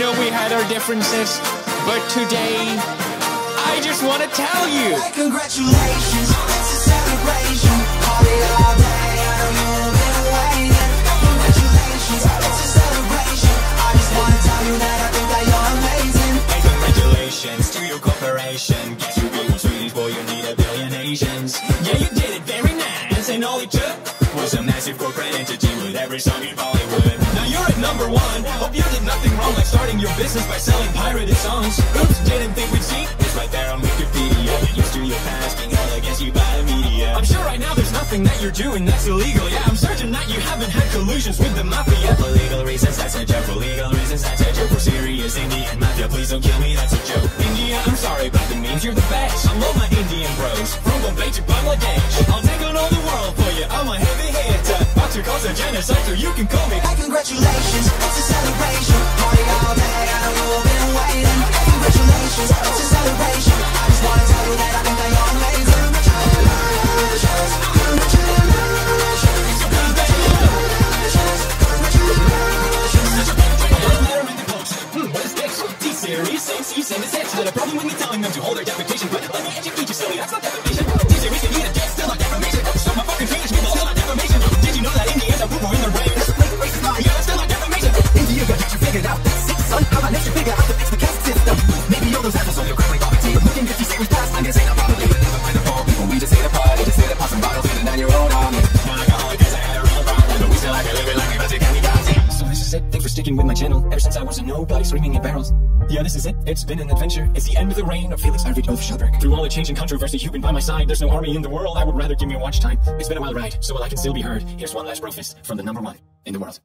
differences, but today I just want to tell you. Congratulations, it's a celebration. Party all day, I know you've been waiting. Congratulations, it's a celebration. I just wanna tell you that I think that you're amazing. Hey, congratulations to your corporation. Guess you really sweeties, boy, you need a billion Asians. Yeah, you did it very nice, and all it took was a massive corporate entity with every song in Bollywood. Now you're at number one. Hope you songs. Oops, didn't think we'd see. It's right there on Wikipedia. Get used to your past being held against you by the media. I'm sure right now there's nothing that you're doing that's illegal. Yeah, I'm certain that you haven't had collusions with the mafia. For legal reasons, that's a joke. For legal reasons, that's a joke. For serious Indian mafia, please don't kill me, that's a joke. India, I'm sorry, but the means you're the best. I love my Indian bros, from Bombay to Bangladesh. I'll take on all the world for you. I'm a heavy hitter. About to cause a genocide, so you can call me. Hey, congratulations, it's T-Series, same C, same a problem telling them to hold their but let me educate you, a defamation. Oh, so my fucking defamation. Did you know that Indians are poo in their brains? Like racist law, yeah, that's still not defamation. India got you figured out. Son, how about next you figure out to fix the caste system? Maybe all those assholes on your sticking with my channel ever since I was a nobody screaming in barrels. Yeah, this is it. It's been an adventure. It's the end of the reign of Felix Arvid Ulf Kjellberg. Through all the change and controversy, you've been by my side. There's no army in the world. I would rather give me a watch time. It's been a wild ride, so while I can still be heard, here's one last brofist from the number one in the world.